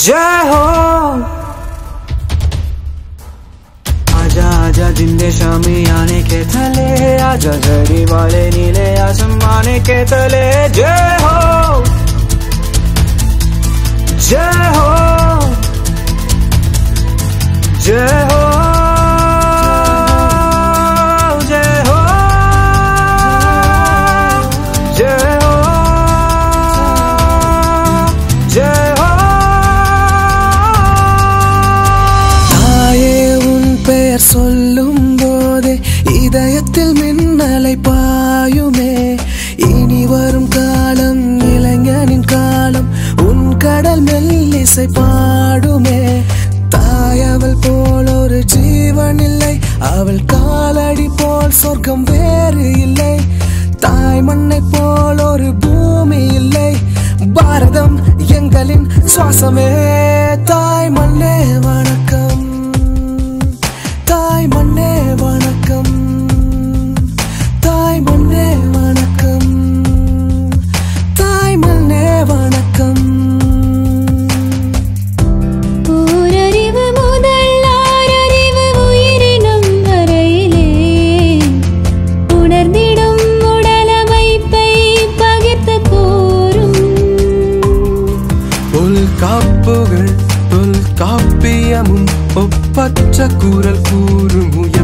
जय हो। आजा आजा, जिंदे शामी आने के थले, आजा जरी वाले नीले आसमाने के तले जय जय हो जय हो जय हो जय हो जय हो தாயே உன் பெயர் சொல்லும் போதே இதயத்தில் மின்னலை பாயுமே இனி வரும் காலம் போல் வேறு இல்லை. தாய் மண்ணை போல் ஒரு பூமி இல்லை. பாரதம் எங்களின் சுவாசமே. தாய் மண்ணே புல் காப்புகள் புல் காப்பியமும் ஒப்பற்ற குரல் கூறுமுய